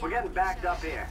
We're getting backed up here.